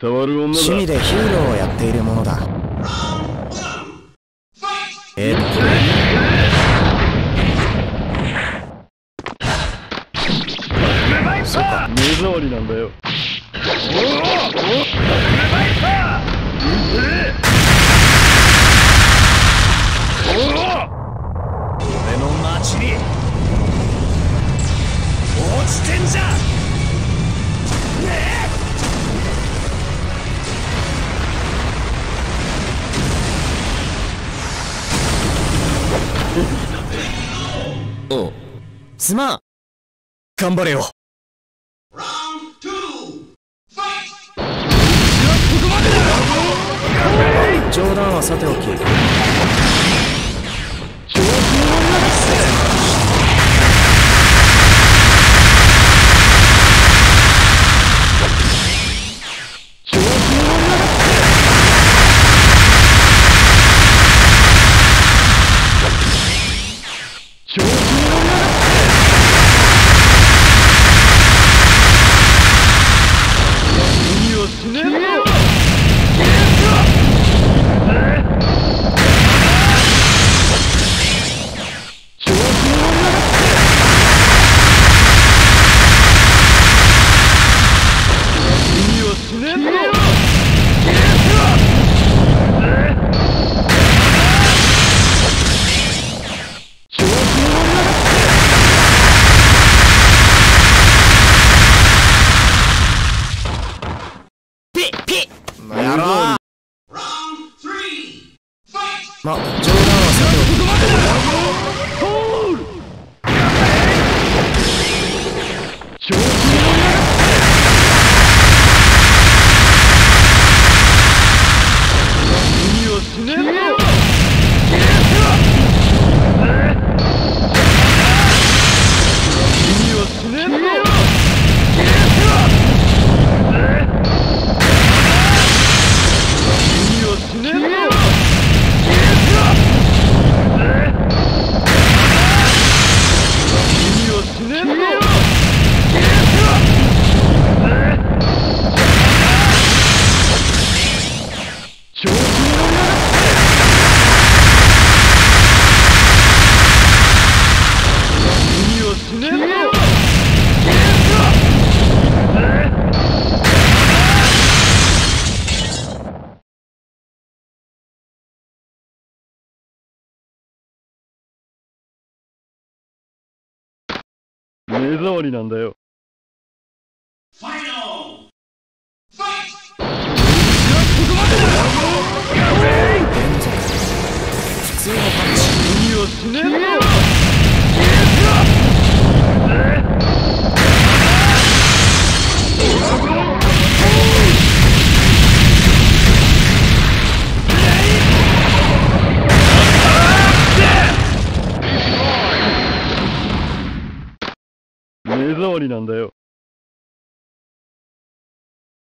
趣味でヒーローをやっているものだ。えー、っそうか。目障りなんだよ。俺の町に落ちてんじゃおうすまん。頑張れよ。冗談はさておき強風ピッ。ピッの野郎ま、冗談はさておき目障りなんだよ。手触りなんだよ。